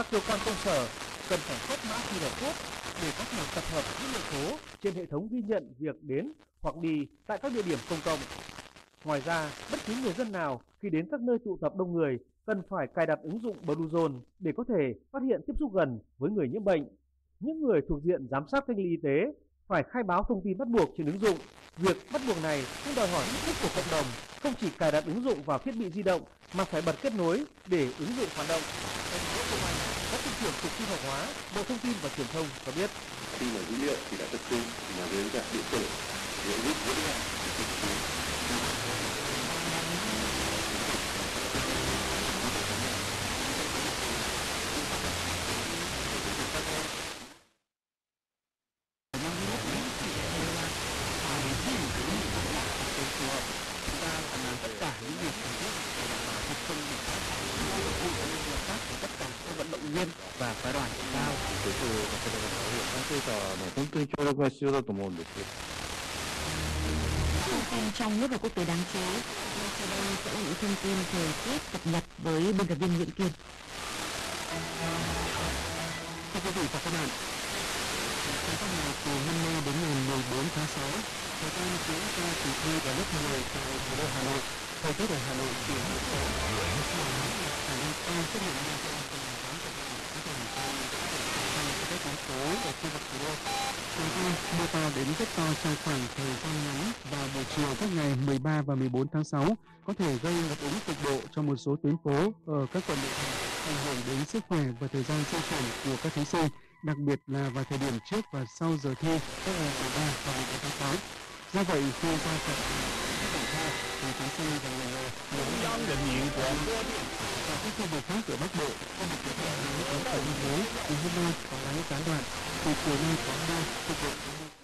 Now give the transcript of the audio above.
Các cơ quan công sở cần phải quét mã QR code để có thể tập hợp dữ liệu số trên hệ thống ghi nhận việc đến hoặc đi tại các địa điểm công cộng. Ngoài ra, bất cứ người dân nào khi đến các nơi tụ tập đông người cần phải cài đặt ứng dụng Bluezone để có thể phát hiện tiếp xúc gần với người nhiễm bệnh. Những người thuộc diện giám sát cách ly y tế phải khai báo thông tin bắt buộc trên ứng dụng. Việc bắt buộc này cũng đòi hỏi ý thức của cộng đồng, không chỉ cài đặt ứng dụng vào thiết bị di động mà phải bật kết nối để ứng dụng hoạt động. Công Anh, Phó cục trưởng cục tin học hóa, Bộ Thông tin và Truyền thông cho biết. Khi mà dữ liệu thì đã tập trung mà đến dạng điện tử, để giúp dễ dàng và phái đoàn cấp cao. Sang trong nước và quốc tế đáng chú ý, ngay sau đây sẽ là những thông tin thời tiết cập nhật với biên tập viên Nguyễn Kiên. Thưa quý vị và các bạn, trong các ngày từ hôm nay đến ngày 14 tháng 6, thời gian diễn ra kỳ thi vào lớp 10 tại thủ đô Hà Nội. Thời tiết ở Hà Nội chuyển biến khả năng cao xuất hiện Bata đến rất to trong khoảng thời gian ngắn vào buổi chiều các ngày 13 và 14 tháng 6 có thể gây ngập úng cục bộ cho một số tuyến phố ở các quận nội thành, ảnh hưởng đến sức khỏe và thời gian di chuyển của các thí sinh, đặc biệt là vào thời điểm trước và sau giờ thi các ngày 13 và 14 tháng 6. Do vậy, khi ra trận thể thao thì thí sinh và người nhà những gian định diện của các khu vực khác ở Bắc Bộ, khu vực của thành phố thì Chí Minh hôm nay có nắng gián đoạn từ chiều nay có mưa, cục bộ có mưa